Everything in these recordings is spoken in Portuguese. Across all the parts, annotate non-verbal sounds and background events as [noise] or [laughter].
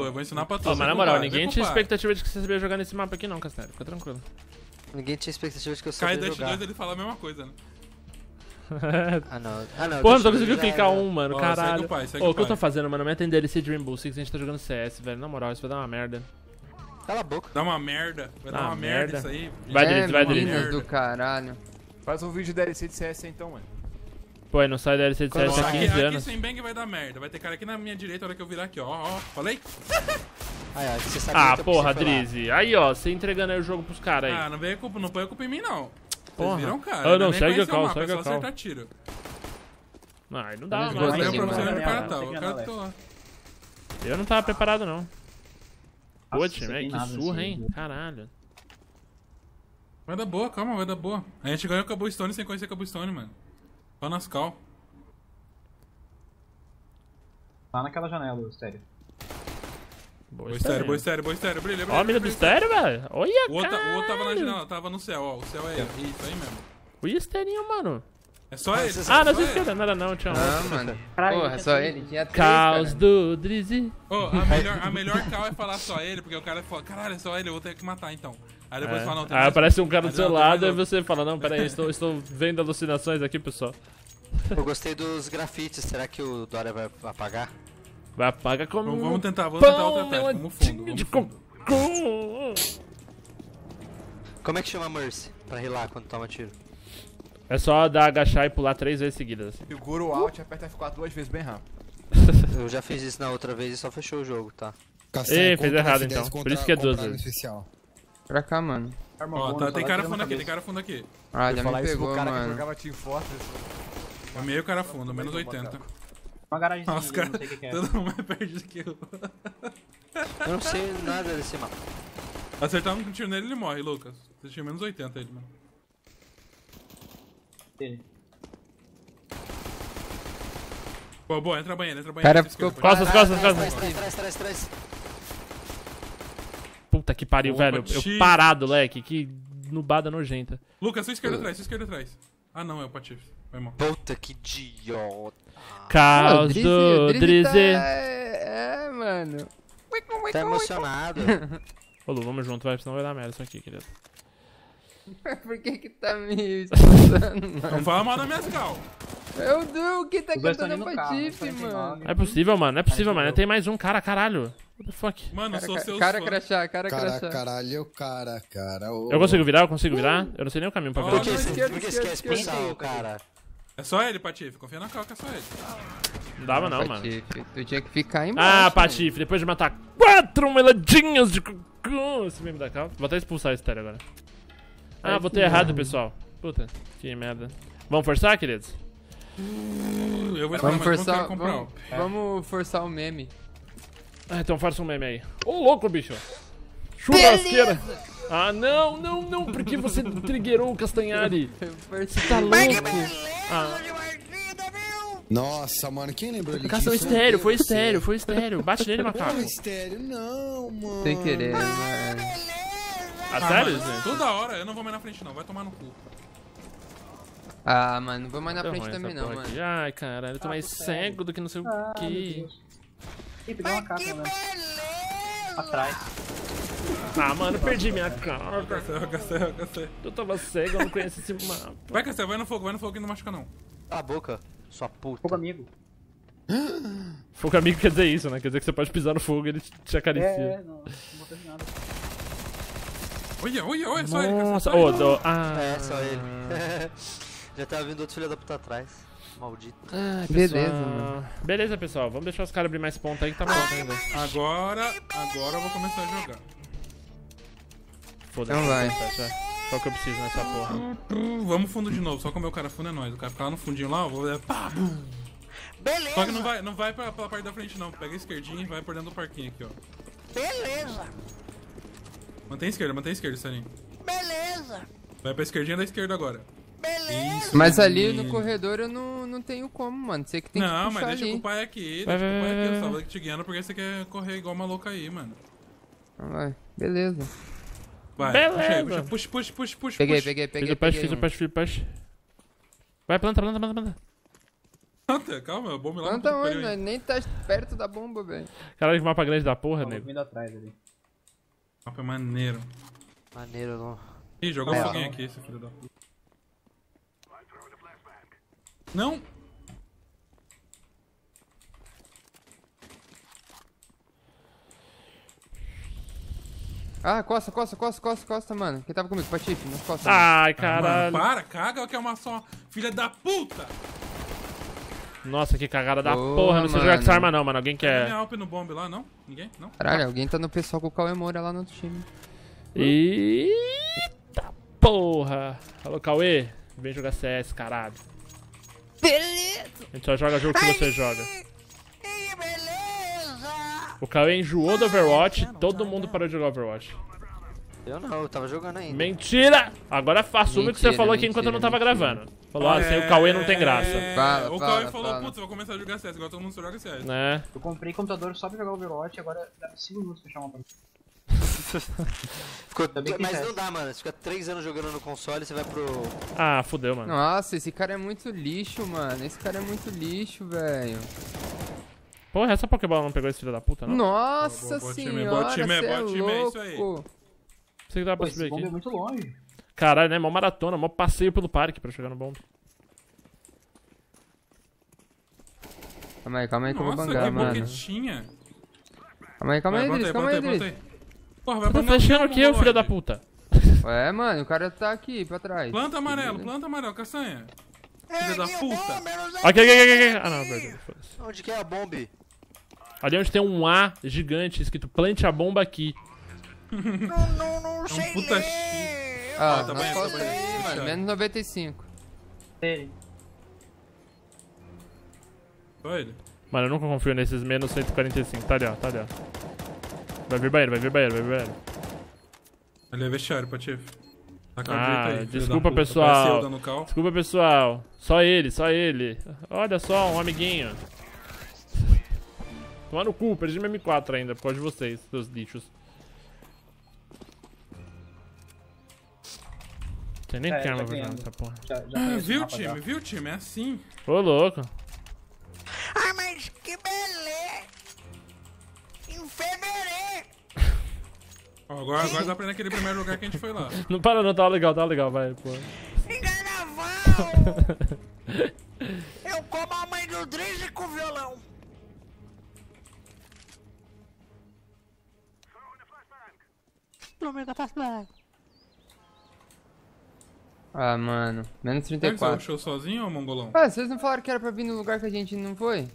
tu, eu vou ensinar pra tu. Vem mas na moral, ninguém tinha expectativa de que você sabia jogar nesse mapa aqui não, Castelo. Fica tranquilo. Ninguém tinha expectativa de que eu Cai sabia Dash jogar. 2 ele fala a mesma coisa, né? Ah, não. Ah, não. [laughs] Pô, não tô conseguindo clicar era. um, mano, Ó, segue caralho. o pai, segue Ô, o que eu tô fazendo, mano? Meta em DLC de Rainbow Six, a gente tá jogando CS, velho. Na moral, isso vai dar uma merda. Cala a boca. Dá uma merda. Vai dar Ah, uma merda, merda. isso aí. Vai, é, vai, Merda. do caralho. Faz um vídeo de DLC de CS então, mano. Pô, aí não sai DLC de Quando CS há sai- 15 aqui, aqui anos. sem bang vai dar merda. Vai ter cara aqui na minha direita, a hora que eu virar aqui, ó. Ó, falei? Ah, é, você sabia Ah, porra. Drizzy. Aí, ó, você entregando aí o jogo pros caras aí. Ah, não veio culpa, não põe a culpa em mim, não. Vocês Porra. viram, cara? Ah, não, é segue a call, mapa, segue é a acertar tiro. Aí não dá, mano. Eu de o O. Eu não tava preparado, não. Pô, time, é, que surra, hein? Caralho. Vai dar boa, calma, vai dar boa. A gente ganhou Cobblestone sem conhecer Cobblestone, mano. Só nas cal. Tá naquela janela, o estéreo. Boa estéreo. boa estéreo, boa estéreo. Brilha, brilha. Ó a mira do estéreo, velho. Olha, O outro, o outro tava na janela, tava no céu, ó. O céu é isso aí mesmo. O estéreo, mano. É só ele. Ah, é não só ele. esquerda. Nada não, tchau. Não, mano. Caralho, Porra, só ele. Tinha três, Caos cara. do Drizzy. Ô, a melhor, a melhor cal é falar só ele, porque o cara fala, caralho, é só ele, eu vou ter que matar então. Aí depois É. fala, não, tem Aí mais aparece um cara do Aí seu lado e você fala, não, pera aí, estou, estou vendo alucinações aqui, pessoal. Eu gostei dos grafites. Será que o Dória vai apagar? Vai apagar como Vamos, vamos tentar, vamos tentar outra tática, como fundo. Vamos fundo. Como é que chama Mercy? Pra rilar quando toma tiro. É só dar, agachar e pular três vezes seguidas. assim. Segura o Alt e aperta F4 duas vezes bem rápido. Eu já fiz isso na outra vez e só fechou o jogo, tá? Ih, fez errado, então. Por isso que é duas vezes. Especial. Pra cá, mano. Ó, boa, tá, tem cara fundo aqui, tem cara fundo aqui. Ah, já me pegou, cara que mano. jogava Team Fortress. É meio cara fundo, menos 80. Uma garagem Nossa, não cara, sei o que que é. todo mundo mais perdido que eu. Eu não sei nada desse mapa. Acertar um tiro nele, ele morre, Lucas. Você tinha menos 80 ele, mano. Boa, boa, entra banheiro, entra banheiro. Cara, essa esquerda, ficou- Costas, costas, costas. trás, trás, trás, trás. Puta que pariu, Opa, velho. Ti. Eu parado, leque. Que nubada nojenta. Lucas, sua esquerda atrás, sua esquerda atrás. Ah não, é o Patife. Vai mal. Puta que idiota. Caos Drizzy- do Drizzy tá- Drizzy. É, é, mano. Tá emocionado. [laughs] Ô, Lu, vamos junto, vai, senão vai dar merda isso aqui, querido. [laughs] Por que que tá me [laughs] expulsando, mano? Não fala mal da minha cal. Meu Deus, o que tá Os dois tão cantando no carro, 49. mano? Não é possível, mano. Não é possível, mano. Tem mais um cara, caralho. What the fuck? Mano, eu Cara, sou ca- seu cara fã. crachá, cara Cara, crachá. caralho, cara, cara. ô. Eu consigo virar? Eu consigo virar? Eu não sei nem o caminho pra virar. Por que esquerda, por que você quer esquerda, expulsar o cara? É só ele, Patife. Confia na cal que é só ele. Não dava não, mano. Patife, tu tinha que ficar embaixo. Ah, mano. Patife, depois de matar quatro meladinhas de cocô. Esse meme da cal. Vou até expulsar esse estéreo agora. Ah, botei que errado, pessoal. Puta, que merda. Vamos forçar, queridos? Eu vou esperar Vamos forçar, vamos, um. vamos forçar o meme. Ah, então força um meme aí. Ô, louco, bicho. Churrasqueira. Ah, não, não, não, porque você [laughs] triggerou o Castanhari. Você tá louco. Ah, Nossa, mano, quem lembrou de caça o estéreo, foi estéreo, foi estéreo. Bate nele, [laughs] macaco. Porra, estéreo, não, mano. Sem querer, mano. Ah, Ah, sério, mano? Toda hora eu não vou mais na frente, não. Vai tomar no cu. Ah, mano, não vou mais na Tá frente também não, mano. aqui. Ai, caralho, eu tô mais cego do que não sei o Ah, meu que. Ih, pegou uma capa, né? Atrás. Ah, mano, perdi minha cara. Cacel, Cacel, Cacel. Eu tava cego, eu não conheço esse mapa. Vai, Cacel, vai no fogo, vai no fogo que não machuca não. Cala a boca, sua puta. Fogo amigo. Fogo amigo quer dizer isso, né? Quer dizer que você pode pisar no fogo e ele te acaricia. É, não, não vou ter nada. Olha, olha, olha, só ele. Nossa, só ô, ele. do... ah. É, só ele. [laughs] Já tava vindo outro filho da puta atrás. Maldito. Ai, Beleza, mano. Beleza, pessoal. Vamos deixar os caras abrir mais ponta aí que tá bom ainda. Agora, agora eu vou começar a jogar. Foda-se. Então vai. Qual que eu preciso nessa porra? Vamos fundo de novo, só como o cara fundo é nóis. O cara ficar lá no fundinho lá, eu vou. é, Pá. Beleza. Só que não vai, não vai pra, pela parte da frente não. Pega a esquerdinha e vai por dentro do parquinho aqui, ó. Beleza. Mantém a esquerda, mantém a esquerda, Sarinho. Beleza. Vai pra esquerdinha da esquerda agora. Isso, Mas ali no corredor eu não, não tenho como, mano. Você que tem Não, que mas puxar deixa ali. com o pai aqui, Vai, deixa com o vai, pai vai, aqui. Eu vai. tava te guiando porque você quer correr igual uma louca aí, mano. Vai. Beleza. Vai, Beleza. puxa aí, puxa, puxa, puxa, puxa, puxa. Peguei, puxa. peguei, Fiz peguei. o push, peguei fiz o um. push, fiz o push. Vai, planta, planta, planta, planta. Planta, calma, a bomba lá Planta onde? hein. nem tá perto da bomba, velho. Caralho, que mapa grande da porra, nego. vindo atrás ali. Mapa é maneiro. Maneiro, não. Ih, jogou É, foguinho ó. aqui, esse filho da puta. Não! Ah, costa, costa, costa, costa, costa, mano. Quem tava comigo? Patife, nas costas. Ai, Ah, caralho. Mano, para, caga que é uma só. Filha da puta! Nossa, que cagada da Boa, porra. Não sei jogar com essa arma não, mano. Alguém Tem quer... Alp no bomb lá, não? Ninguém? Não? Caralho, alguém tá no pessoal com o Cauê Moura lá no outro time. Eita porra. Alô, Cauê. Vem jogar CS, caralho. Beleza! A gente só joga jogo que você joga. Beleza! O Cauê enjoou do Overwatch. Todo mundo parou de jogar Overwatch. Eu não, eu tava jogando ainda. Mentira! Agora assume o que você Mentira, falou aqui enquanto eu não tava mentira, gravando. Falou assim, o Cauê não tem graça. É, Fala, o fala, Cauê falou, fala. putz, eu vou começar a jogar CS, agora todo mundo só joga CS. Né? Eu comprei computador só pra jogar Overwatch, agora dá 5 minutos pra fechar uma partida. Ficou- Mas faz. não dá, mano. Você fica 3 anos jogando no console, você vai pro. Ah, fudeu, mano. Nossa, esse cara é muito lixo, mano. Esse cara é muito lixo, velho. Porra, essa Pokébola não pegou esse filho da puta, não? Nossa Boa, boa time, senhora, boa time, cê é boa time, é isso aí. Você que dá Pô, pra esse subir bomba é aqui. muito longe. Caralho, né? Mó maratona, mó passeio pelo parque pra chegar no bomb. Calma aí, calma aí que eu vou bangar, que mano. boquetinha. Calma aí, calma aí, Vai, Idris, planta calma aí, Idris. Porra, vai Tá pra fechando o que, ô filho da puta? Ué, [laughs] mano, o cara tá aqui pra trás. Planta amarelo, planta amarelo, castanha. Filha da puta. Aqui, aqui, aqui, aqui. Ah, não. Onde que é a bomba? Ali onde tem um A gigante escrito plante a bomba aqui. Não, não, não sei puta ler. X. Ah, Ah, tá nas bem, tá costas bem. aí, mano. Menos 95. Ele. Só ele. Mano, eu nunca confio nesses menos 145. Tá ali, ó, tá ali, ó. Vai vir banheiro, vai vir banheiro, vai vir banheiro. Ali é vestiário, Patife. Tá Ah, aí, desculpa, pessoal. Desculpa, pessoal. Só ele, só ele. Olha só, um amiguinho. Toma no cu, perdi meu M4 ainda, por causa de vocês, seus lixos. Tem nem É, arma tá nessa porra. Já, já Ah, o viu, time? Viu, time? É assim. Ô, louco. Ai, mas que beleza! Enfermeirei! Ó, agora, agora dá pra ir naquele primeiro lugar que a gente foi lá. [laughs] Não para não, tá legal, tá legal, vai, pô. Em carnaval! [laughs] Eu como a mãe do Drizzy com violão. Número da flashback. Ah, mano. Menos Será que você 34. show sozinho ou mongolão? Ah, vocês não falaram que era pra vir no lugar que a gente não foi?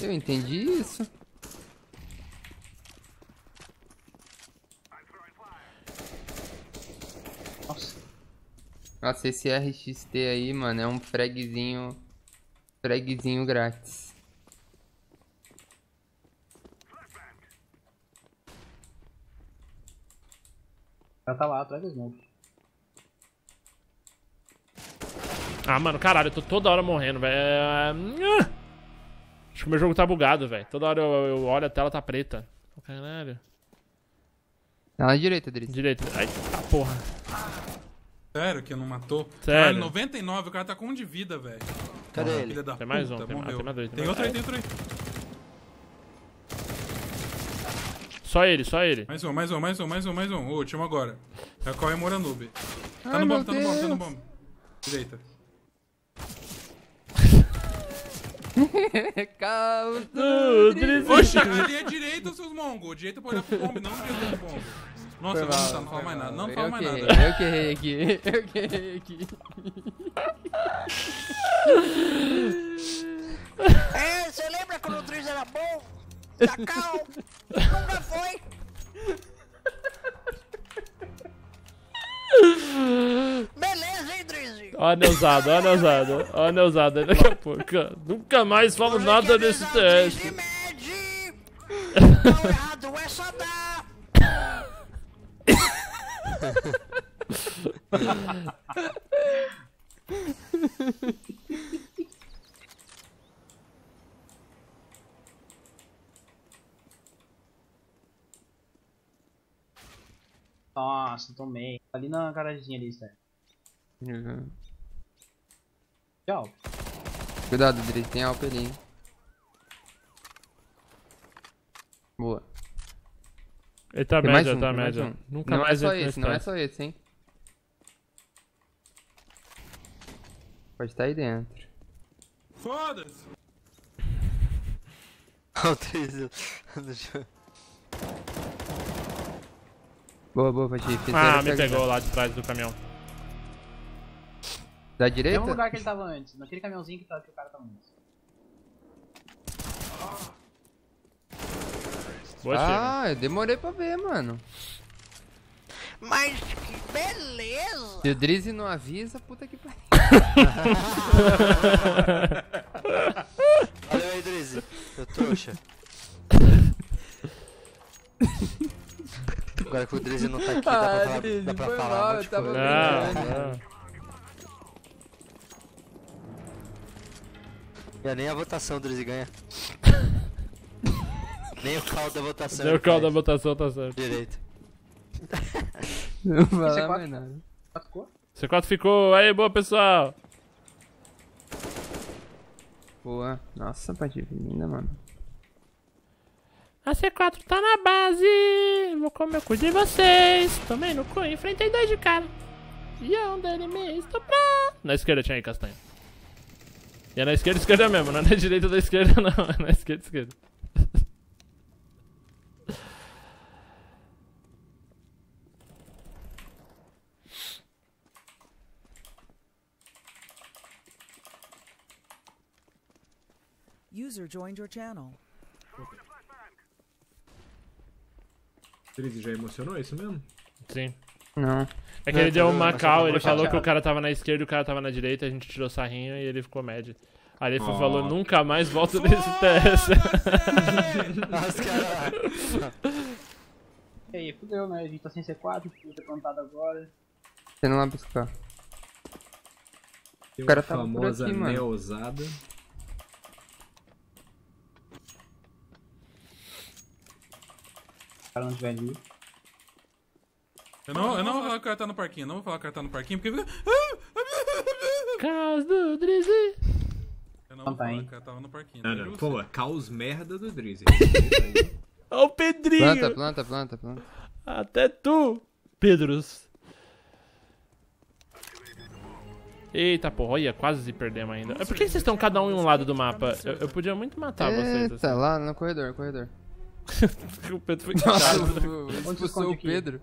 Eu entendi isso. Nossa. Nossa, esse RXT aí, mano, é um fragzinho. Fragzinho grátis. Já tá lá atrás do smoke. Ah, mano, caralho, eu tô toda hora morrendo, velho. É, ah. Acho que o meu jogo tá bugado, velho. Toda hora eu, eu olho a tela tá preta. Caralho. Tá na direita, Dritz. Direito. Ai, tá porra. Sério que não matou? Sério. Caralho, 99, o cara tá com um de vida, velho. Cadê ele? Filha da Tem mais puta, um, tem- ah, tem mais dois, tem Tem mais- outro aí, tem outro aí. Só ele, só ele. Mais um, mais um, mais um, mais um, mais um. O último agora. É o Cauê Moranube. Tá Ai, no bomb, tá no bomb, tá no bomb. Direita. [laughs] Calma. Oxe, ali é direita, seus mongos. Direita pra olhar pro bomb, não direita pro bomb. Nossa, eu vou não, não fala mais nada. Não fala eu mais que nada. errei, Eu que errei aqui. [laughs] Eu que errei aqui. [laughs] É, você lembra quando o Drizzy era bom? Cacau? Nunca foi. Beleza, hein, Drizzy? Ó a Neusada, ó a Neusada. Ó a Neusada. Daqui a pouco. Nunca mais falo Você nada Drizzy, teste. [laughs] Não errado é só dar. [laughs] Nossa, tomei. Ali na garagenzinha ali, sério. Uhum. Tchau. Cuidado, Driz, tem Alp ali, hein. Boa. Ele tá Tem média, um, tá média. um. Nunca Não é mais só entra esse, não é só esse, hein. Pode estar aí dentro. Foda-se! Olha o Drizzy no chão. Boa, boa, Pati. Fizeram Ah, me pegou lá de trás do caminhão. Da É direita? o lugar que ele tava antes, naquele caminhãozinho que, tá, que o cara tava antes. Boa. Ah, eu demorei pra ver, mano. Mas que beleza! Se o Drizzy não avisa, puta que pariu. Valeu aí, Drizzy. Eu trouxa. [laughs] Agora que o Drizzy não tá aqui, dá pra Ah, falar, Drizzy, dá pra foi falar mal, um monte eu de tava coisa. Não, não. E nem a votação Drizzy ganha. [laughs] nem o caldo da votação. Ele o call da votação, tá certo. Direito. Não vai Esse é lá quatro. mais nada. Quatro cor? C4 ficou. Aí, boa, pessoal. Boa. Nossa, Pati, linda, mano. A C4 tá na base. Vou comer o cu de vocês. Tomei no cu, enfrentei dois de cara. E onde ele me estuprar? Na esquerda tinha aí, castanha. E é na esquerda, esquerda mesmo. Não é na [laughs] direita da esquerda, não. É na esquerda, esquerda. User joined your channel. Drizzy já emocionou, é isso mesmo? Sim. Não. É que ele deu uma mas cal, tá ele falou que o cara tava na esquerda e o cara tava na direita, a gente tirou sarrinho e ele ficou médio. Aí ele Oh. falou, nunca mais volto nesse teste. Os [laughs] caras. E aí, fudeu, né? A gente tá sem C4, podia ter plantado agora. Tendo lá buscar. Tem O cara por famosa aqui, mano. neosada. O cara não tiver ali. Eu não, eu não vou falar que o cara tá no parquinho, não vou falar que o cara tá no parquinho, porque fica. Caos do Drizzy. Eu não vou tá, falar hein? que o cara tava no parquinho. Não, tá não, pô, caos merda do Drizzy. Ó o Pedrinho. Planta, planta, planta, planta. Até tu, Pedros. Eita porra, olha, quase perdemos ainda. Por que vocês estão cada um em um lado do mapa? Eu, eu podia muito matar vocês. Eita, lá no corredor, corredor. [laughs] O Pedro foi Nossa, quicado. expulsou o? Pedro.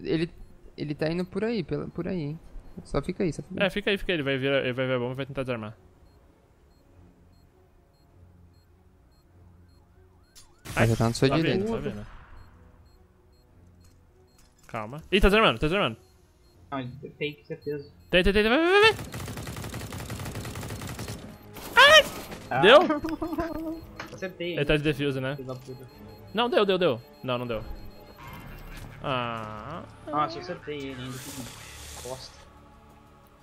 Ele, ele tá indo por aí, pela, por aí, hein. Só fica aí, só fica aí. É, fica aí, fica aí. Ele vai ver, ele vai ver a bomba e vai tentar desarmar. Ah, já tá na sua Tá direita. vendo, tá vendo. Calma. Ih, tá desarmando, tá desarmando. Não, é fake, certeza. Tem, tem, tem, vai, vai, vai, vai. Ah. Deu? [laughs] Acertei. Ele tá de defuse, né? Não, deu, deu, deu. Não, não deu. Ah. Nossa, eu acertei ele ainda. Que bosta.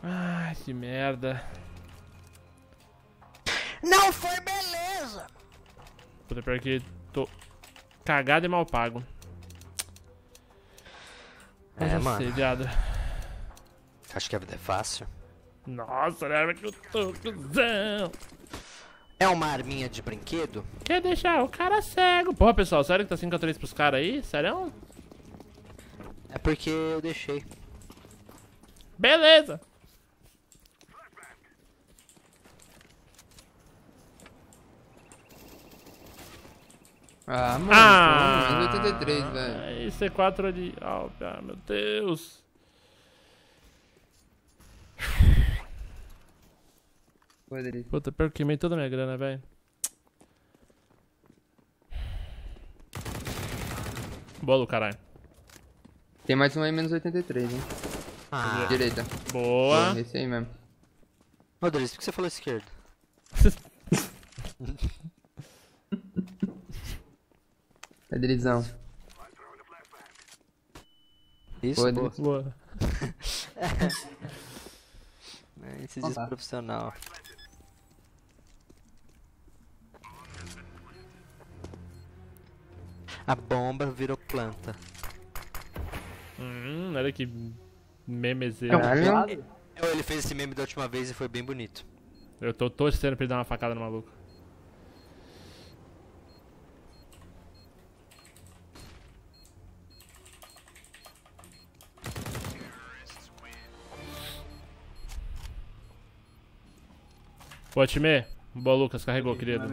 Ai, que merda. Não foi beleza! Puta, pior que tô cagado e mal pago. Mas É, mano. sei, viado. Acho que a vida é fácil. Nossa, leva que eu tô cuzão. É uma arminha de brinquedo? Quer deixar o cara cego. Porra, pessoal, sério que tá 5x3 pros caras aí? Sério? É porque eu deixei. Beleza. Ah, mano, Ah! ah, 83, velho. Aí, C4 ali. Oh, ah, meu Deus. Rodrigo. Puta, pior que queimei toda a minha grana, velho. Bolo, caralho. Tem mais um aí, menos 83, hein. Ah, Direita. Boa. Esse aí mesmo. Rodrigo, por que você falou esquerdo? [laughs] É Drizão. Isso, Boa, boa. Boa. [laughs] É, Esse Então diz A bomba virou planta. Hum, olha que Memezeiro. Caralho. Ele fez esse meme da última vez e foi bem bonito. Eu tô torcendo pra ele dar uma facada no maluco. Pô, time, boa Lucas, carregou, querido.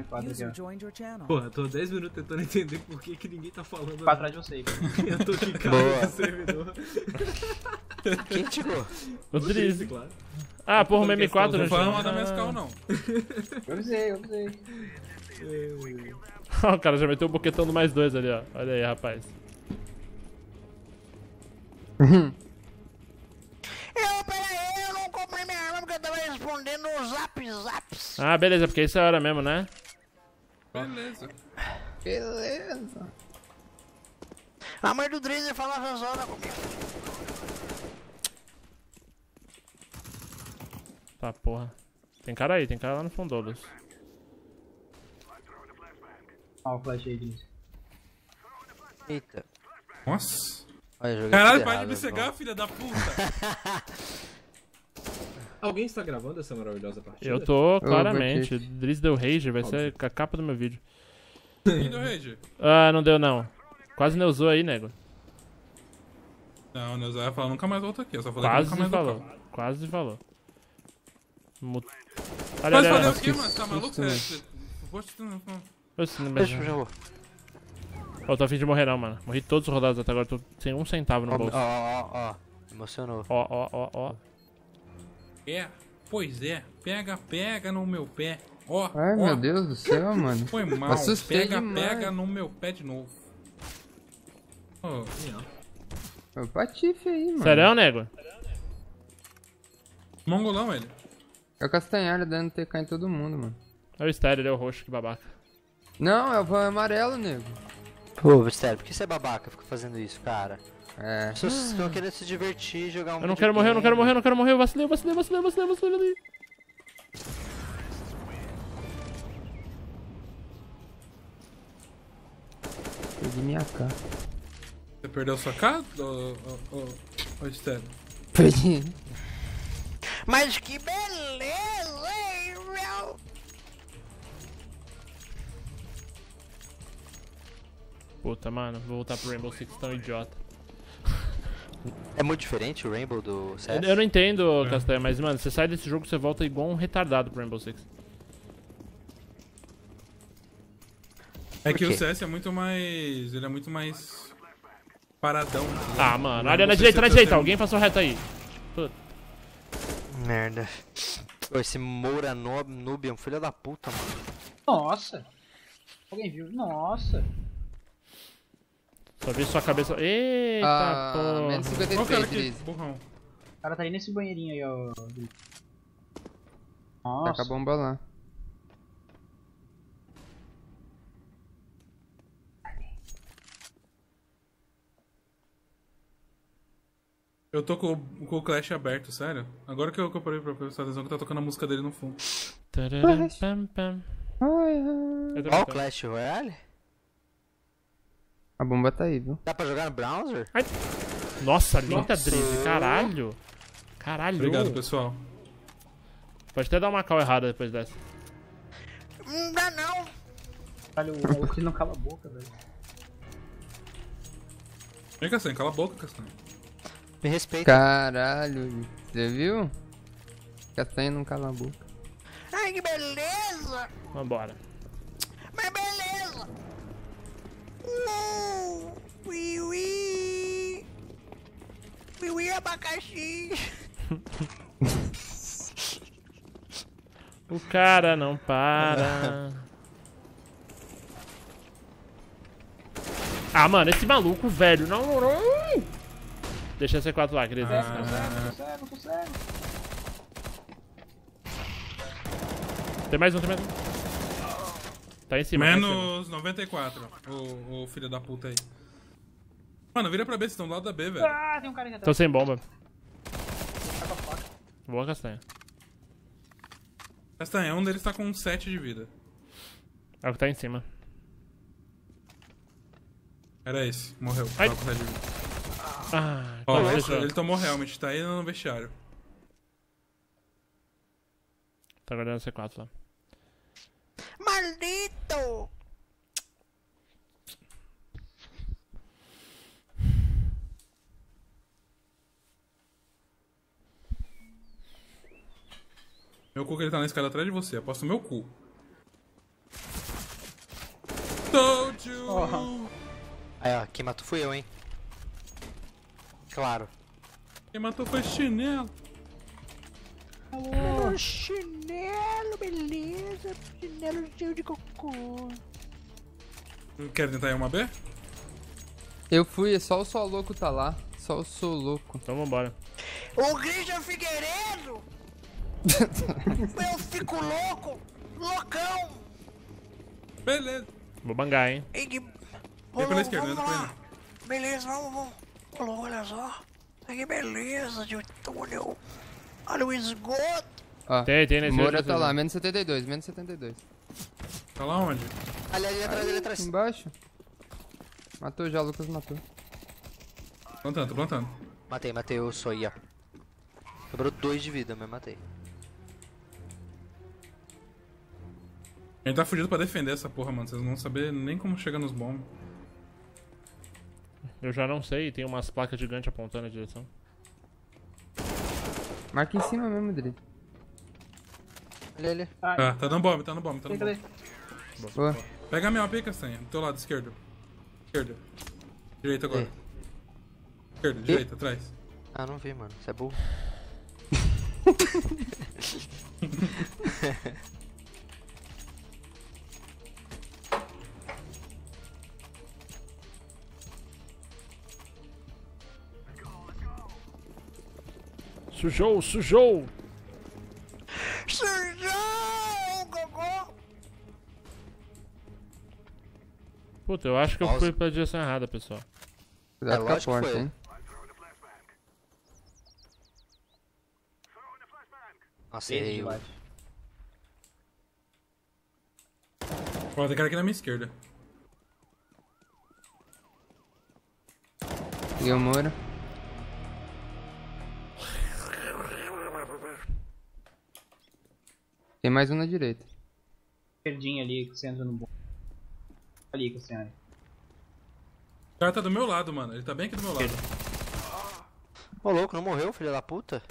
Porra, eu tô 10 minutos tentando entender por que, que ninguém tá falando. Pra trás de você, cara. [laughs] eu tô quicado Boa. no servidor. [laughs] Quem tirou? O Drizzy. claro. Ah, porra, o Toda meme questão 4 do no Não fala chão. mal da Mescal, não. Eu avisei, eu avisei. Ah, [laughs] o cara já meteu o boquetão do mais dois ali, ó. Olha aí, rapaz. Respondendo os zap zaps. Ah, beleza, porque isso é hora mesmo, né? Beleza. Beleza. A mãe do Drizzy falou essas horas comigo. Tá, porra. Tem cara aí, tem cara lá no Fondolos. Ó, o flash aí, Drizzy. Eita. Nossa. Olha, Caralho, para de me cegar, filha da puta. [laughs] Alguém está gravando essa maravilhosa partida? Eu tô, claramente. Batiste. Drizzy deu rage, vai ser a capa do meu vídeo. Quem deu rage? Ah, não deu não. Quase neusou aí, nego. Não, o Neusar ia falar, nunca mais volta aqui. Eu só falei Quase que nunca mais falou. voltou. Quase falou. Mu- Olha, Mas olha, olha. o quê, mano? Tá maluco? Você... Poxa, não- não- Oxe, não Deixa eu já vou. Ô, tô a fim de morrer não, mano. Morri todos os rodados até agora, tô sem um centavo no Ó, bolso. ó, ó, ó. Emocionou. Ó, ó, ó, ó. É, pois é. Pega, pega no meu pé. Ó, Ai, ó. meu Deus do céu, [laughs] mano. Foi mal. Assustei pega, demais. pega no meu pé de novo. Ô, É o Patife aí, mano. Sério, nego? mongolão, ele. É o Castanhari dando TK em todo mundo, mano. É o Stereo, ele é o roxo, que babaca. Não, é o amarelo, nego. Pô, Mistério, por que você é babaca? Fica fazendo isso, cara. É. Vocês estão querendo se divertir, jogar um Eu não quero morrer, eu não quero morrer, eu não quero morrer, eu vacilei, eu vacilei, eu vacilei, eu vacilei, eu vacilei. Perdi minha cara. Você perdeu sua casa, ô, ô, ô, ô, Estélio? Perdi. Mas que beleza, hein, meu? Puta, mano, vou voltar pro Rainbow Six tão idiota. É muito diferente o Rainbow do CS? Eu, eu não entendo, Castanha, mas, mano, você sai desse jogo, você volta igual um retardado pro Rainbow Six. É que o CS é muito mais. Ele é muito mais. Paradão. Ah, mano, olha na direita, na é direita, alguém passou reto aí. Merda. Pô, esse Moura é um filho da puta, mano. Nossa! Alguém viu? Nossa! Só vi sua cabeça. Eita, Ah, porra. menos Olha o cara 53, aqui, burrão. O cara tá aí nesse banheirinho aí, ó. Tá Nossa! com a bomba lá. Eu tô com, o- com o Clash aberto, sério. Agora que eu, que eu parei pra prestar atenção que tá tocando a música dele no fundo. Ó o. Clash Royale? A bomba tá aí, viu? Dá pra jogar no browser? Nossa, linda. Drizzy, caralho. Caralho. Obrigado, pessoal. Pode até dar uma call errada depois dessa. Não dá não. Caralho, o maluco não cala a boca, velho. Vem, Castanho, cala a boca, Castanho. Me respeita. Caralho, você viu? Castanha não cala a boca. Ai, que beleza. Vambora. Mas beleza. Uh, ui, ui. Ui, ui, abacaxi. [laughs] O cara não para. [laughs] Ah, mano, esse maluco, velho, não. não. Deixa esse 4 lá, querido. Tô cego, tô cego. Tem mais um, tem mais um. Tá em cima. tá em cima. Menos 94, o, o filho da puta aí. Mano, vira pra B, vocês estão do lado da B, velho. Ah, tem um cara aqui Tô atrás. sem bomba. Tá. Boa castanha. Castanha, um deles tá com 7 de vida. É o que tá em cima. Era esse, morreu. Ai. Tava com 7 de vida. Ah, Ó, quase ele, ele tomou realmente, tá aí no vestiário. Tá guardando C4 lá. Maldito! Meu cu que ele tá na escada atrás de você, aposto no meu cu. Told you! Aí, ó, quem matou fui eu, hein? Claro. Quem matou foi chinelo. Ô, chinelo, beleza. Chinelo cheio de cocô. Quer tentar ir uma B? Eu fui, só o Só Louco tá lá. Só o Sou Louco. Então vambora. O Christian Figueiredo! [laughs] eu fico louco! Loucão! Beleza. Vou bangar, hein? E que... Vem pela esquerda, vamos entra por lá. Beleza, vamos, vamos. Olha, olha só. Que beleza de túnel. Olha o esgoto. Ó, Tem, tem nesse Moura outro tá lá, menos 72, menos 72. Tá lá onde? Ali, ali atrás, ali atrás. Embaixo. Matou já, o Lucas matou. Plantando, tô plantando. Matei, matei o Soia. Sobrou dois de vida, mas matei. A gente tá fudido pra defender essa porra, mano. Vocês não vão saber nem como chegar nos bombos. Eu já não sei, tem umas placas gigantes apontando a direção. Marca em cima mesmo, Dri. Ah, Tá, tá dando bomb, tá no bomb, tá no Cadê, bomb. Boa. Pega a minha AP, Castanha, do teu lado esquerdo. Esquerda. Direita agora. Ei. Esquerda, direita, atrás. Ah, não vi, mano. Você é burro. Sujou! Sujou, Puta, eu acho que eu fui pra direção errada, pessoal. Cuidado É, com a porta, foi. hein. Nossa, errei. Ó, tem cara aqui na minha esquerda. E o Moura. Tem mais um na direita. Esquerdinha ali, que você entra no bom. Ali, que você entra. O cara tá do meu lado, mano. Ele tá bem aqui do meu lado. Ô, louco, não morreu, filho da puta?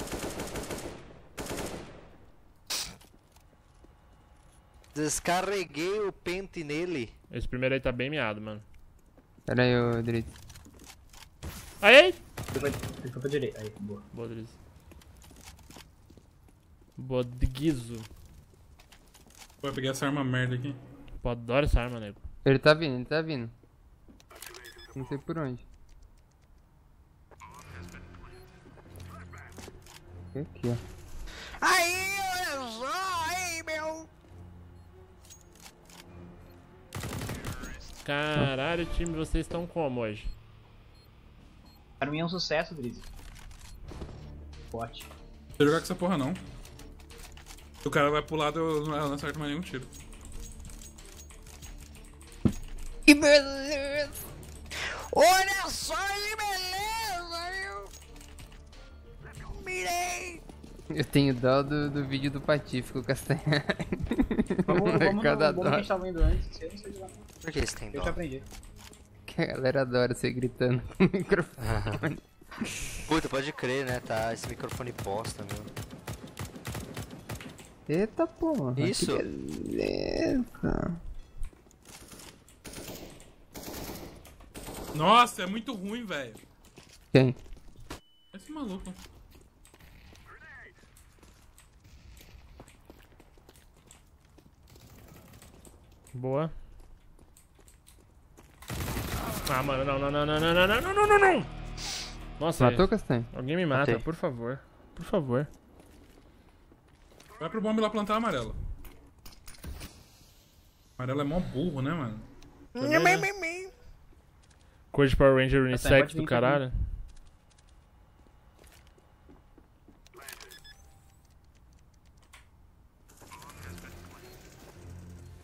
Descarreguei o pente nele. Esse primeiro aí tá bem miado, mano. Pera aí, ô Dri. Aí, aí! Foi, pra direita. Aí, boa. Boa, Driz. Bodguizo. Pô, eu peguei essa arma merda aqui. Pô, adoro essa arma, nego. Ele tá vindo, ele tá vindo. Não sei por onde. Aqui, ó. Aí, olha só, aí, meu. Caralho, time, vocês estão como hoje? Para mim é um sucesso, Drizzy. Forte. Não sei jogar com essa porra, não. Se o cara vai pro lado, eu não, eu não acerto mais nenhum tiro. Beleza. Olha só que beleza, viu? Mirei. Eu tenho dó do, do vídeo do Patífico Castanha. Vamos, [laughs] vamos, no, Cada vamos que a dó. gente tava indo antes. Eu não sei de lá. Por que você tem Eu dó? te aprendi. Que a galera adora você gritando com o microfone. [laughs] Puta, pode crer, né? Tá esse microfone bosta, meu. Eita porra. que Isso. beleza. Nossa, é muito ruim, velho. Quem? Esse maluco. Boa. Ah, mano, não, não, não, não, não, não, não, não, não, não, não! Nossa, Matou, Castanha? alguém me mata, Matei. por favor. Por favor. Vai pro bombe lá plantar amarelo. Amarelo é mó burro, né, mano? Também, né? Coisa de Power Ranger pode Unissex do caralho.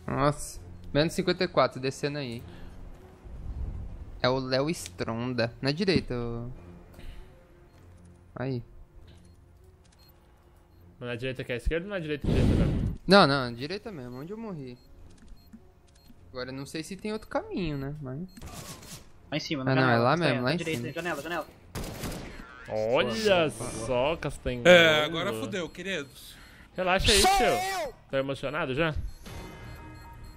Nossa. Menos 54, descendo aí. É o Léo Stronda. Na direita, ô. Aí. Na direita que é a esquerda ou na direita que é a direita, cara? Não, não, direita mesmo, onde eu morri. Agora eu não sei se tem outro caminho, né? Mas. Lá em cima, na Ah, não, janela. é lá mesmo, lá em direita, cima. janela, janela. Olha só, Castanho. É, agora fudeu, queridos. Relaxa aí, seu. Tá emocionado já?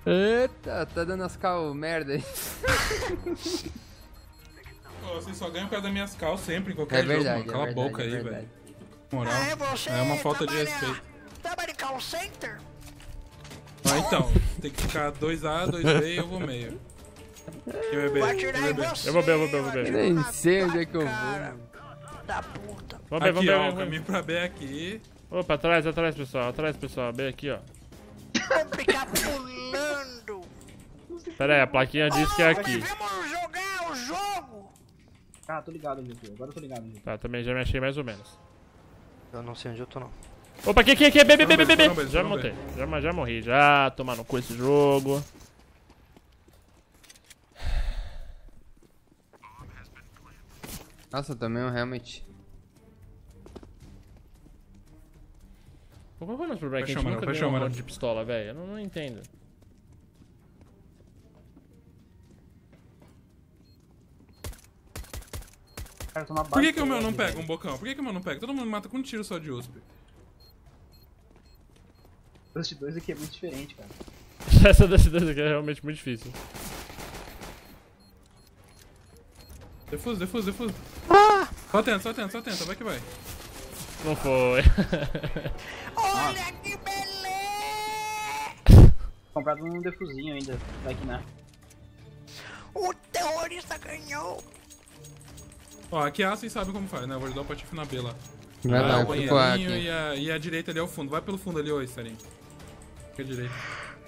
Eita, tá dando as cal merda aí. [laughs] Pô, vocês só ganham por causa das minhas calças sempre, em qualquer É jogo, verdade, mano. é Cala a boca é aí, velho. Moral. É, você É uma falta de respeito. Trabalha em call center? Ah, então, tem que ficar 2A, 2B e eu vou meio. Quem vai Vai B? tirar Quem em vai B? você. Eu vou ver, eu vou ver, eu vou vai ver. tirar Nem sei onde é que eu vou. Da puta. Vamos ver, Aqui, vamos ver. ó, o caminho pra B aqui. Opa, atrás, atrás, pessoal. Atrás, pessoal. Bem aqui, ó. Vamos ficar pulando. Pera aí, a plaquinha diz que é aqui. Vamos jogar o jogo. Ah, tô ligado, GT. Agora eu tô ligado, GT. Tá, também já me achei mais ou menos. Eu não sei onde eu tô, não. Opa, aqui, aqui, aqui, bebê, bebê, Foram bem, bebê. foram bem, Já montei. Já, já morri, já. Tomar no cu esse jogo. Nossa, tomei um helmet. Qual foi o nosso problema? Que a Fechou, gente mano, nunca fechou, um mano. de pistola, velho. Eu não, não entendo. Por que, que o meu não pega um bocão? Por que, que o meu não pega? Todo mundo mata com um tiro só de USP. Dust 2 aqui é muito diferente, cara. [laughs] Essa desse dois aqui é realmente muito difícil. Defuso, defuso, defuso. Só tenta, só tenta, só tenta, vai que vai. Não foi. [laughs] Olha que beleza. [laughs] Comprado um defusinho ainda, daqui na. O terrorista ganhou. Ó, aqui A vocês sabem como faz, né? Eu vou dar o patife na B lá. Vai Ah, lá, o banheirinho e a, e a direita ali é o fundo. Vai pelo fundo ali, ô, Estarinho. Fica à direita.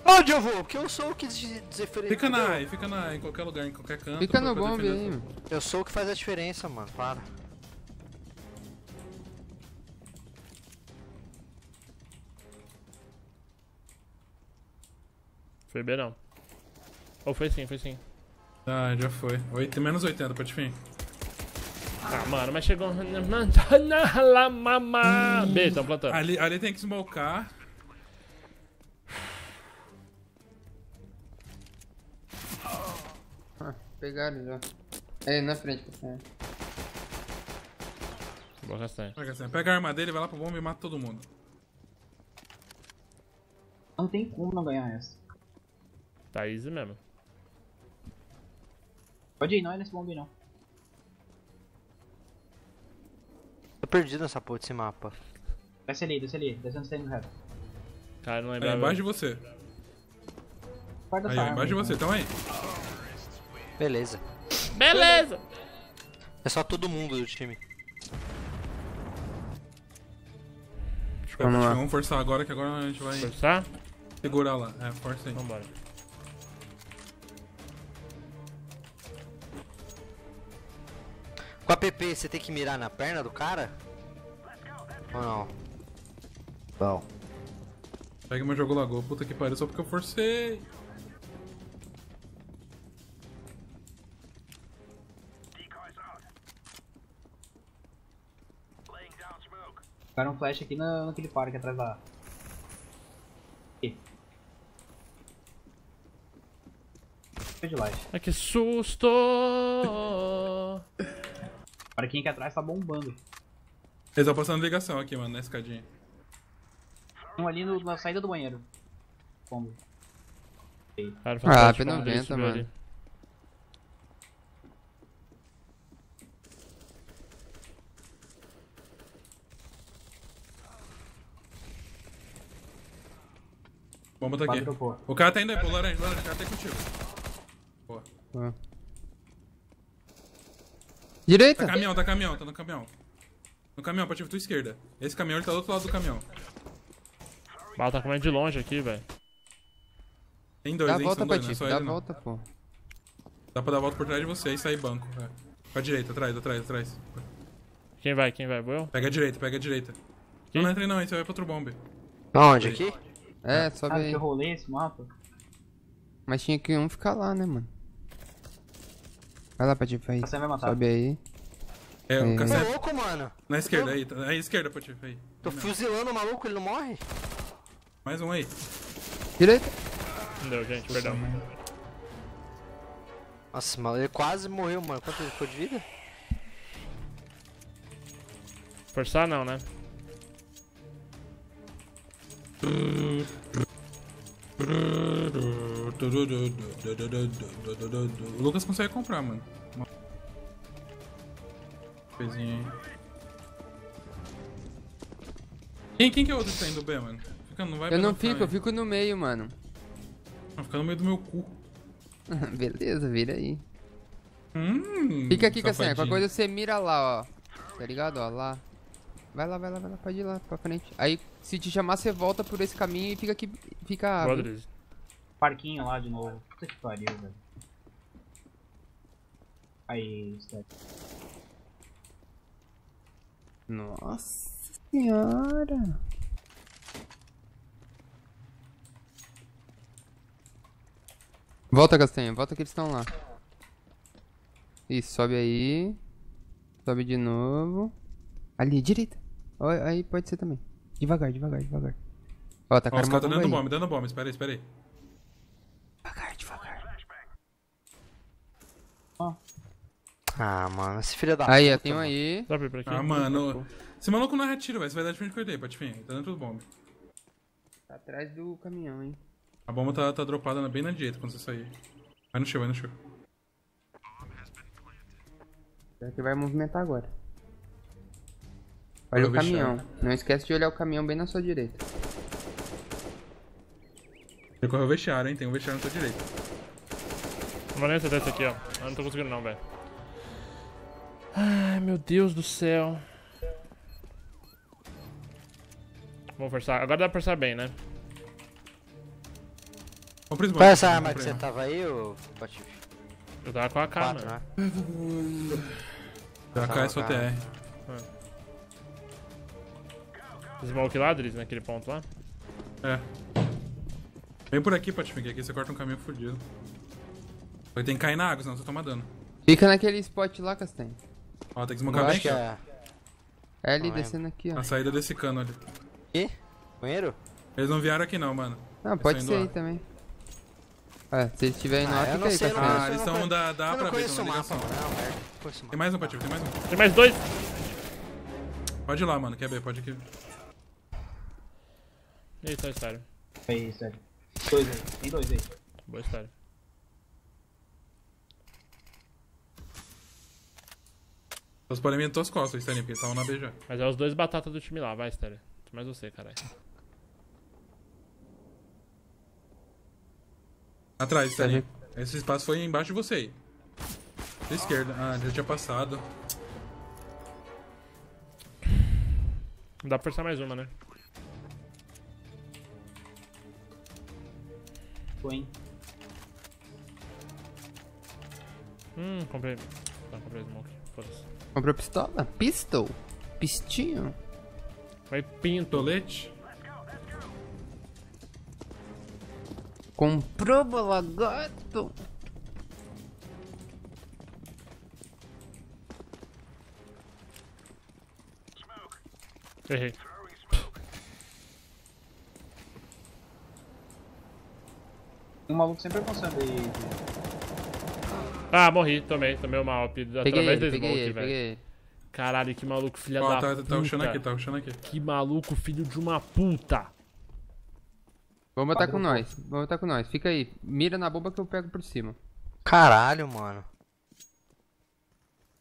Onde eu vou? Porque eu sou o que diferencia. Fica na A, fica na A, em qualquer lugar, em qualquer canto. Fica no defender aí, mano. Eu sou o que faz a diferença, mano. Para. Foi B não. Ou foi sim, foi sim. Ah, já foi. Oito, menos 80, patifim. Ah, mano, mas chegou. [laughs] B, tão plantando. Ali, ali tem que smocar. Pegaram já. É, na frente, pessoal. Boa castanha. Pega, assim, pega a arma dele, vai lá pro bomba e mata todo mundo. Não tem como não ganhar essa. Tá easy mesmo. Pode ir, não é nesse bombe não. Tô perdido nessa porra desse mapa. Desce ali, desce ali, descendo saindo reto. Cara, não Aí, lembrava. embaixo de você. Guarda Aí, embaixo de você, então aí. Beleza. Beleza! É só todo mundo do time. Vamos, lá. vamos forçar agora, que agora a gente vai Forçar? segurar lá. É, força aí. Vambora. Com a PP, você tem que mirar na perna do cara? Ou não? Bom. Pega meu jogo lagou. Puta que pariu, só porque eu forcei. Ficaram um flash aqui na, naquele parque atrás da. Aqui. De light. Ai, que susto! [laughs] Para quem aqui atrás tá bombando. Eles estão passando ligação aqui, mano, na escadinha. Tem um ali no- na saída do banheiro. Cara, Ah, fantástico, P90, André, subiu mano. ali. Bomba tá aqui. O cara tá indo aí pro laranja, laranja, o cara tá aí contigo. Boa. Ah. Direita! Tá caminhão, tá caminhão, tá no caminhão. No caminhão, pra tua esquerda. Esse caminhão ele tá do outro lado do caminhão. Bala tá comendo de longe aqui, velho. Tem dois, Dá hein? volta, São dois, não é Patife, só dá ele não. volta, pô. Dá pra dar a volta por trás de você e sair banco. É. Com a direita, atrás, atrás, atrás. Quem vai, quem vai? Vou eu? Pega a direita, pega a direita. Não, não entra aí não, aí você vai pro outro bombe. Aonde? Aqui? É, sobe Ah, aí. que eu rolei esse mapa. Mas tinha que um ficar lá, né, mano? Vai lá, Patife, aí. Você vai matar. Sobe aí. É, o É. Cacete. louco, mano. Na esquerda, aí. tá- Aí, esquerda, Patife. Aí. Tô fuzilando o maluco, ele não morre? Mais um aí. Direita. Não deu, gente, perdão. Nossa, mano, ele quase morreu, mano. Quanto ele ficou de vida? Forçar não, né? O Lucas consegue comprar, mano. Uma coisinha aí. Quem, quem que é o outro que tá indo B, mano? Fica, não vai Eu não fico, eu ficar, fico no meio, mano. Não, fica no meio do meu cu. [laughs] Beleza, vira aí. Hum, Fica aqui, safadinho. Qualquer coisa você mira lá, ó. Tá ligado? Ó, lá. Vai lá, vai lá, vai lá. Pode ir lá pra frente. Aí, se te chamar, você volta por esse caminho e fica aqui. Fica. Drizzy. Parquinho lá de novo. Puta que pariu, velho. Aí, Steph. Nossa senhora. Volta, Castanha. Volta que eles estão lá. Isso, sobe aí. Sobe de novo. Ali, direita. Ó, Aí pode ser também. Devagar, devagar, devagar. Ó, tá Ó, os caras tá bomba dando aí. bomba, dando bomba. Espera aí, espera aí. Devagar, devagar. Ah, mano, esse filho da Aí, ó, tem um aí. Ah, mano. Esse maluco não é retiro, velho. Você vai dar de frente com ele aí, Patifinho. Tá dentro do bomba. Tá atrás do caminhão, hein. A bomba tá, tá dropada bem na direita quando você sair. Vai no show, vai no show. Será que vai movimentar agora? Olha o caminhão. Não esquece de olhar o caminhão bem na sua direita. Ele correu o vestiário, hein? Tem um vestiário na sua direita. Não vou nem acertar esse aqui, ó. Eu não tô conseguindo não, velho. Ai, meu Deus do céu. Vou forçar. Agora dá pra forçar bem, né? Compre os Qual é essa arma que você tava aí, ô Patife? Eu tava com a K, Quatro, mano. né? Cai sua Tá, TR. Smoke lá, Drizzy, naquele ponto lá. É. Vem por aqui, Patifinho, que aqui você corta um caminho fudido. Só que tem que cair na água, senão você toma dano. Fica naquele spot lá, Castanho. Ó, tem que smocar bem aqui, é... É ali Não descendo aqui, ó. A saída desse cano ali. Ih, banheiro? Eles não vieram aqui não, mano. Não, pode saindo ser aí também. Ah, se eles estiverem no Ah, ar, eu fica não aí, sei, Castanho. Ah, eles são da, não pra ver, estão na mapa, ligação. Não. Tem mais um, Patife, tem mais um. Tem mais dois. Pode ir lá, mano. Quer ver? Pode aqui. Eita, história. Aí, Steph. Dois aí. Tem dois aí. Boa história. Os podem vir nas tuas costas, Stanley, porque estavam na B já. Mas é os dois batatas do time lá, vai, História. Mais você, caralho. Atrás, Stanley. Esse espaço foi embaixo de você aí. Da esquerda. Ah, já tinha passado. Dá pra forçar mais uma, né? Tô, hein? Hum, comprei. Não, comprei smoke. Foda-se. Comprou pistola? Pistol? Pistinho? Vai pinto. Tolete. Comprou balagato? Errei. Um maluco sempre avançando aí. Ah, morri. Tomei. Tomei uma AWP Peguei através ele, do peguei smoke, ele, velho. peguei ele. Caralho, que maluco filha Ó, da tá, puta. tá rushando aqui, tá rushando aqui. Que maluco filho de uma puta. Vamos botar com nós. Vamos botar com nós. Fica aí. Mira na bomba que eu pego por cima. Caralho, mano.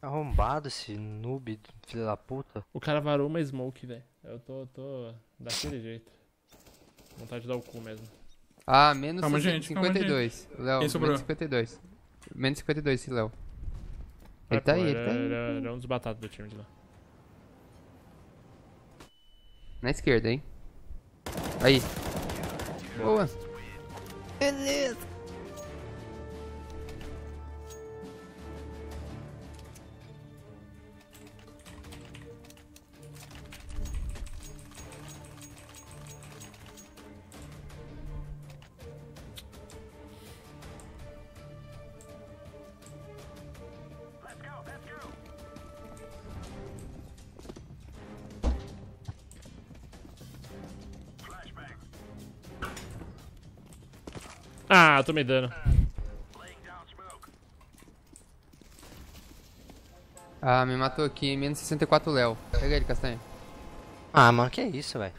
Arrombado esse noob, filho da puta. O cara varou uma smoke, velho. Eu tô, tô daquele jeito. Vontade de dar o cu mesmo. Ah, menos Calma, 50 gente, calma, 52. Léo, sobrou? menos 52. Menos 52 esse Léo. Ele É, tá pô, aí, ele era, tá aí. era, era um dos batatas do time de lá. Na esquerda, hein? Aí. Boa. Beleza. Ah, tomei dano. Ah, me matou aqui, menos 64 Léo. Pega ele, Castanha. Ah, mano, que isso, velho.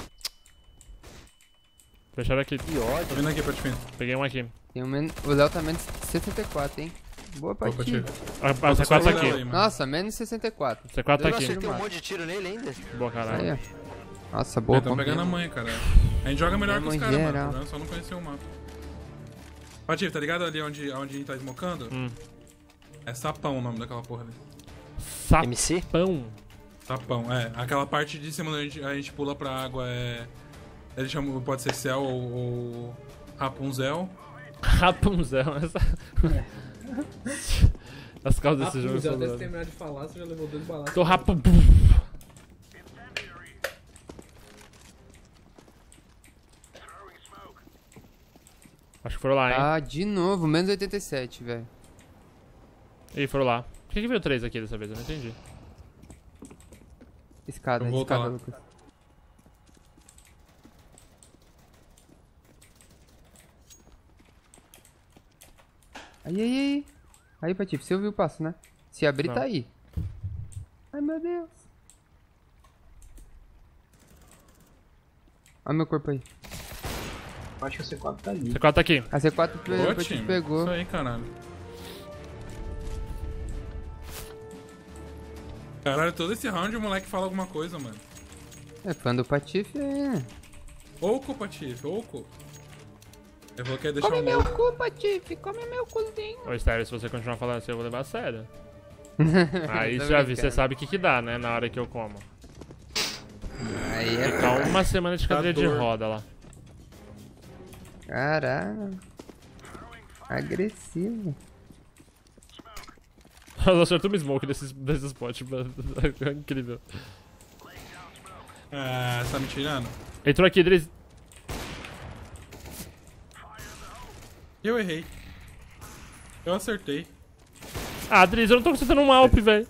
Fecharam aqui. Que ódio. Tô vindo aqui, Patife. Peguei um aqui. Tem um men... O Léo tá menos 64, hein? Boa partida. Patife. Ah, ah, C4 tá aqui. Nossa, menos 64. C4 tá Nossa, aqui. ele tem um monte de tiro nele ainda. Boa, caralho. Nossa, boa. Estão pegando a mãe, cara. A gente joga melhor que os caras, mano. O só não conhecer o mapa. Patife, tá ligado ali onde, onde a gente tá smocando? Hum. É sapão o nome daquela porra ali. MC? Sapão. Sapão, é. Aquela parte de cima onde a gente, a gente pula pra água é. Ele chama. Pode ser céu ou. ou Rapunzel. Rapunzel. [laughs] Essa... [laughs] As calças desse jogo Rapunzel, são até você doidas. terminar de falar, você já levou dois balaços. Tô. [laughs] Acho que foram lá, hein? Ah, de novo, menos 87, velho. Ih, foram lá. Por que, que veio três aqui dessa vez? Eu não entendi. Escada, Eu escada. Lucas. Aí, aí, aí. Aí, Patife, você ouviu o passo, né? Se abrir, Não. tá aí. Ai, meu Deus. Olha meu corpo aí. Eu acho que o C4 tá ali. C4 tá aqui. A C4 pe- Boa, o Patife time. pegou. Isso aí, caralho. Caralho, todo esse round o moleque fala alguma coisa, mano. É fã do Patife, é. Oco, Patife, oco. Ele falou que ia deixar Come um meu louco. cu, Patife, come meu cuzinho. Ô, Steve, se você continuar falando assim, eu vou levar a sério. [laughs] Aí já vi, você sabe o que que dá, né? Na hora que eu como. Aí é Ficar uma semana de cadeira de roda lá. Caralho. Agressivo. [laughs] Ela acertou uma smoke desse, desse spot, mano. [laughs] É Incrível. Ah, você tá me tirando? Entrou aqui, Driz. Eu errei. Eu acertei. Ah, Driz, eu não tô acertando um Alp, velho.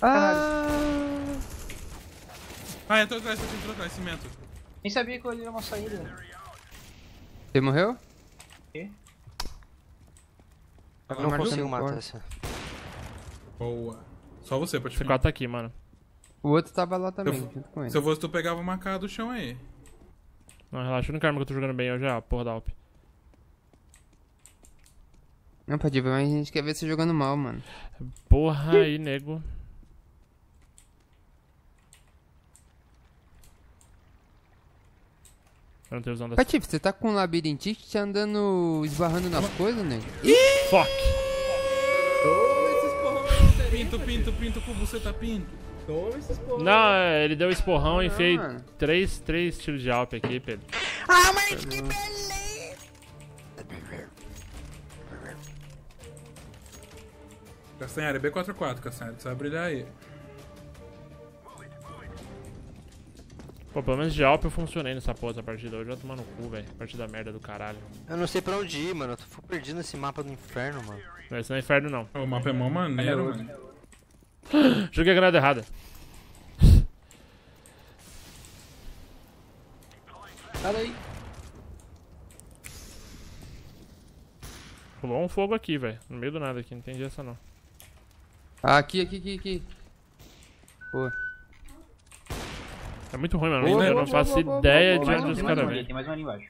Ah, Ah, entrou atrás, entrou atrás, cimento. Nem sabia que eu ali era uma saída. Você morreu? Eu Tava não marcando consigo matar essa. Boa. Só você, Patife. C4 tá aqui, mano. O outro tava lá também, Eu- junto com ele. Se eu fosse, tu pegava uma K do chão aí. Não, relaxa, o único arma que eu tô jogando bem hoje é a porra da Alp. Não, Patife, mas a gente quer ver você jogando mal, mano. Porra aí, nego. Eu não tenho visão dessa. Patife, você tá com labirintite andando, esbarrando nas coisas, nego? Fuck! Pinto, pinto, pinto, com você tá pinto. Toma esses porra. Não, ele deu um esporrão e enfiei mano. três, três tiros de Alp aqui, Pedro. Ah, mas que beleza! Castanhari, B44, Castanhari. Vai brilhar aí. Pô, pelo menos de Alp eu funcionei nessa porra dessa partida hoje. Vai tomar no cu, velho. Partida merda do caralho. Eu não sei pra onde ir, mano. Eu tô perdido nesse mapa do inferno, mano. Não, esse não é inferno, não. O mapa é mó maneiro, mano. [gasps] Joguei a granada errada. Sai daí. Rolou um fogo aqui, velho. No meio do nada aqui, não entendi essa não. Ah, aqui, aqui, aqui, aqui. Pô. É muito ruim, mano. Boa, eu boa, não boa, faço boa, boa, ideia boa, de onde mais os caras tem mais um vêm. ali, tem mais um ali embaixo.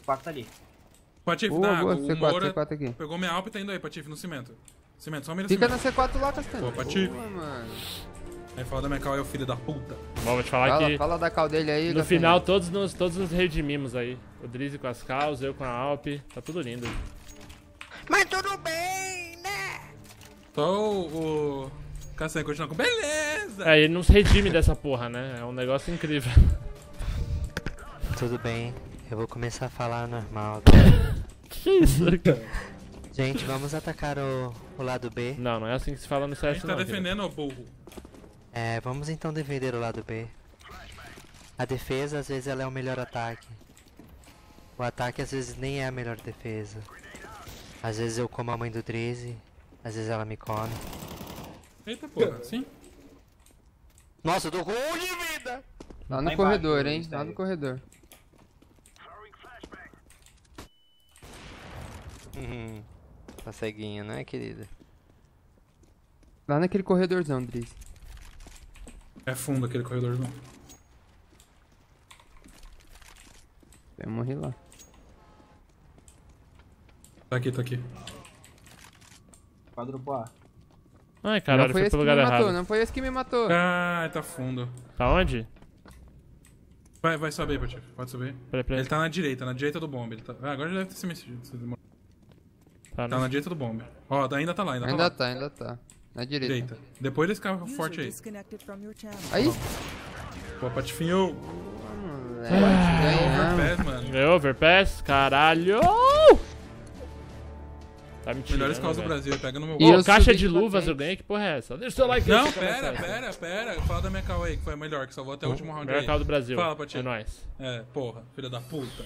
O 4 tá ali. Patife, Boa, na boa, água. O C4, Moura C4 aqui. pegou minha Alp e tá indo aí, Patife, no cimento. Cimento, só mira Fica na cimento. C4 lá, Castanho. Boa, Patife. Boa, mano. Aí fala da minha cal é o filho da puta. Bom, vou te falar Fala, que fala da cal dele aí, no Castanho. final todos nos, todos nos redimimos aí. O Drizzy com as causas, eu com a Alp. Tá tudo lindo. Mas tudo bem, né? Só o. o... Castanho continua com beleza! É, ele não se redime dessa porra, né? É um negócio incrível. Tudo bem. Eu vou começar a falar normal. [laughs] que isso, cara? Gente, vamos atacar o, o lado B. Não, não é assim que se fala no A CS gente tá não. defendendo o burro. É, vamos então defender o lado B. A defesa às vezes ela é o melhor ataque. O ataque às vezes nem é a melhor defesa. Às vezes eu como a mãe do Drizzy, às vezes ela me come. Eita porra, sim? Nossa, eu tô com um de vida! Lá Lá no embaixo, corredor, hein? está Lá no corredor. Uhum. Tá ceguinha, né, querida? Lá naquele corredorzão, Driz. É fundo aquele corredor, não. Eu morri lá. Tá aqui, tá aqui. Quadrupo A. Ai, caralho, não foi foi que lugar me matou, errado. não foi esse que me matou. Ah, tá fundo. Tá onde? Vai, vai subir, Patife. Pode subir. Peraí, peraí. Ele tá na direita, na direita do bombe. Ele tá... Ah, agora já deve ter se mexido. Tá, Tá na direita do bombe. Ó, ainda tá lá, ainda, Ainda tá tá, ainda tá. Na lá. direita. Direita. Depois desse carro User forte aí. Aí, Pô, Patifinho. Ah. ganhamos. Overpass, mano. Ganhou overpass? Caralho! Tá me tirando, Melhores carros do velho. Brasil. Pega no meu E eu caixa subi de luvas patente. eu ganhei, que porra é essa? Deixa o seu like aí, Não, deixa eu pera, começar. pera, pera. Fala da minha carro aí, que foi a melhor, que salvou até o último round Melhor aí. carro do Brasil. Fala, Patife. É nóis. É, porra, filha da puta.